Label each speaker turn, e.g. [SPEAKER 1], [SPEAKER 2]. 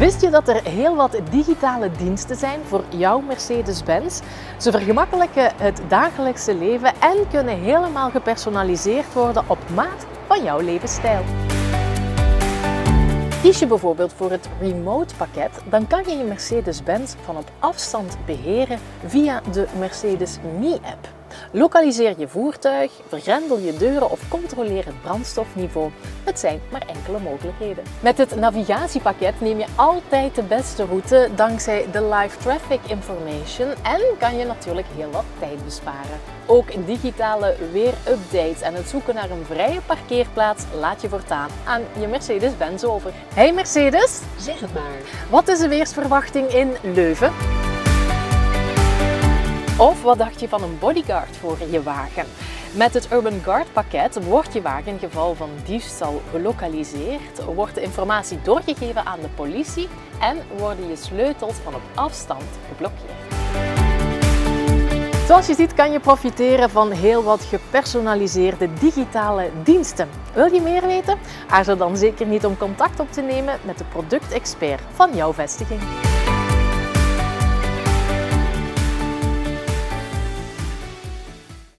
[SPEAKER 1] Wist je dat er heel wat digitale diensten zijn voor jouw Mercedes-Benz? Ze vergemakkelijken het dagelijkse leven en kunnen helemaal gepersonaliseerd worden op maat van jouw levensstijl. Kies je bijvoorbeeld voor het Remote pakket, dan kan je je Mercedes-Benz van op afstand beheren via de Mercedes Me-app. Lokaliseer je voertuig, vergrendel je deuren of controleer het brandstofniveau. Het zijn maar enkele mogelijkheden. Met het navigatiepakket neem je altijd de beste route dankzij de live traffic information en kan je natuurlijk heel wat tijd besparen. Ook digitale weerupdates en het zoeken naar een vrije parkeerplaats laat je voortaan aan je Mercedes-Benz over. Hey Mercedes,
[SPEAKER 2] zeg het maar.
[SPEAKER 1] Wat is de weersverwachting in Leuven? Of wat dacht je van een bodyguard voor je wagen? Met het Urban Guard pakket wordt je wagen in geval van diefstal gelokaliseerd, wordt de informatie doorgegeven aan de politie en worden je sleutels van op afstand geblokkeerd. Zoals je ziet kan je profiteren van heel wat gepersonaliseerde digitale diensten. Wil je meer weten? Aarzel dan zeker niet om contact op te nemen met de productexpert van jouw vestiging.